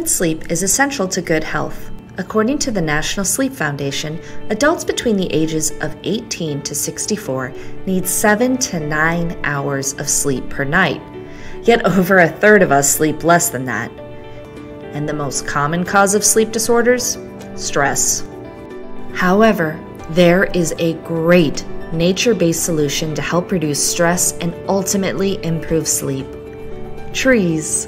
Good sleep is essential to good health. According to the National Sleep Foundation, adults between the ages of 18 to 64 need 7 to 9 hours of sleep per night. Yet over a third of us sleep less than that. And the most common cause of sleep disorders? Stress. However, there is a great nature based solution to help reduce stress and ultimately improve sleep trees.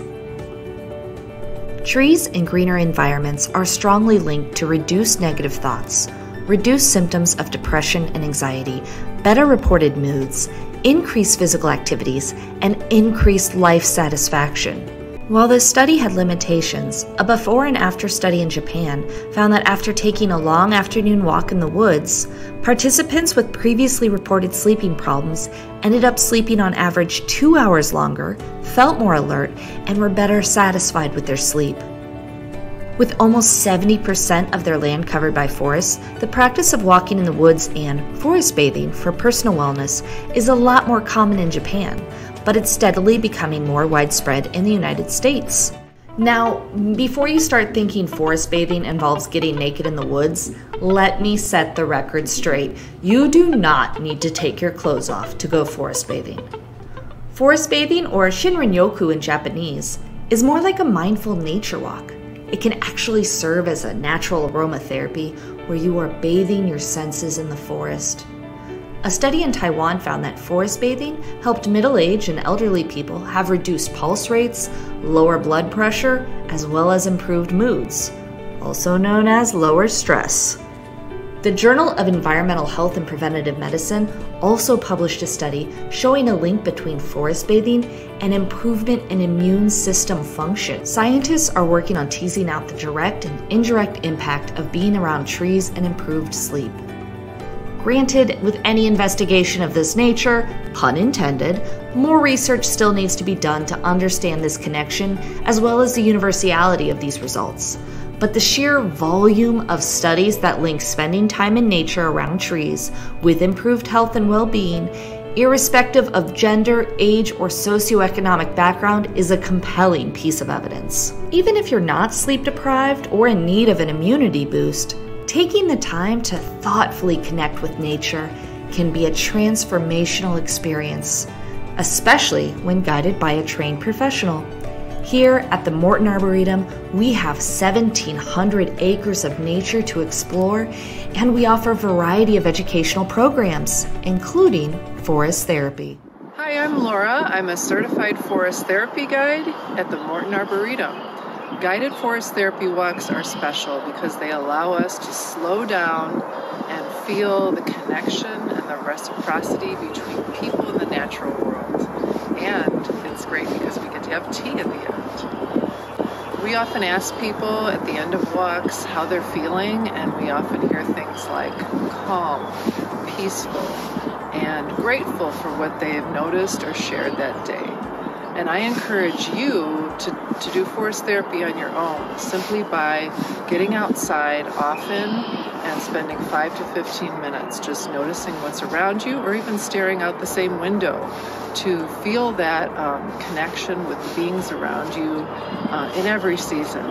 Trees and greener environments are strongly linked to reduced negative thoughts, reduced symptoms of depression and anxiety, better reported moods, increased physical activities, and increased life satisfaction. While this study had limitations, a before and after study in Japan found that after taking a long afternoon walk in the woods, participants with previously reported sleeping problems ended up sleeping on average two hours longer, felt more alert, and were better satisfied with their sleep. With almost 70% of their land covered by forests, the practice of walking in the woods and forest bathing for personal wellness is a lot more common in Japan, but it's steadily becoming more widespread in the United States. Now, before you start thinking forest bathing involves getting naked in the woods, let me set the record straight. You do not need to take your clothes off to go forest bathing. Forest bathing, or Shinrin-yoku in Japanese, is more like a mindful nature walk. It can actually serve as a natural aromatherapy where you are bathing your senses in the forest. A study in Taiwan found that forest bathing helped middle aged and elderly people have reduced pulse rates, lower blood pressure, as well as improved moods, also known as lower stress. The Journal of Environmental Health and Preventative Medicine also published a study showing a link between forest bathing and improvement in immune system function. Scientists are working on teasing out the direct and indirect impact of being around trees and improved sleep. Granted, with any investigation of this nature, pun intended, more research still needs to be done to understand this connection as well as the universality of these results. But the sheer volume of studies that link spending time in nature around trees with improved health and well being, irrespective of gender, age, or socioeconomic background, is a compelling piece of evidence. Even if you're not sleep deprived or in need of an immunity boost, Taking the time to thoughtfully connect with nature can be a transformational experience, especially when guided by a trained professional. Here at the Morton Arboretum, we have 1,700 acres of nature to explore, and we offer a variety of educational programs, including forest therapy. Hi, I'm Laura. I'm a certified forest therapy guide at the Morton Arboretum. Guided forest therapy walks are special because they allow us to slow down and feel the connection and the reciprocity between people and the natural world. And it's great because we get to have tea at the end. We often ask people at the end of walks how they're feeling, and we often hear things like calm, peaceful, and grateful for what they have noticed or shared that day. And I encourage you to, to do forest therapy on your own simply by getting outside often and spending 5 to 15 minutes just noticing what's around you or even staring out the same window to feel that um, connection with the beings around you uh, in every season.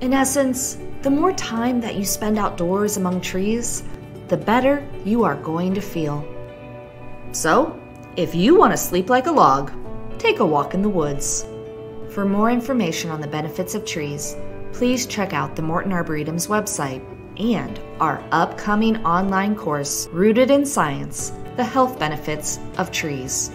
In essence, the more time that you spend outdoors among trees, the better you are going to feel. So, if you want to sleep like a log, take a walk in the woods. For more information on the benefits of trees, please check out the Morton Arboretum's website and our upcoming online course, Rooted in Science The Health Benefits of Trees.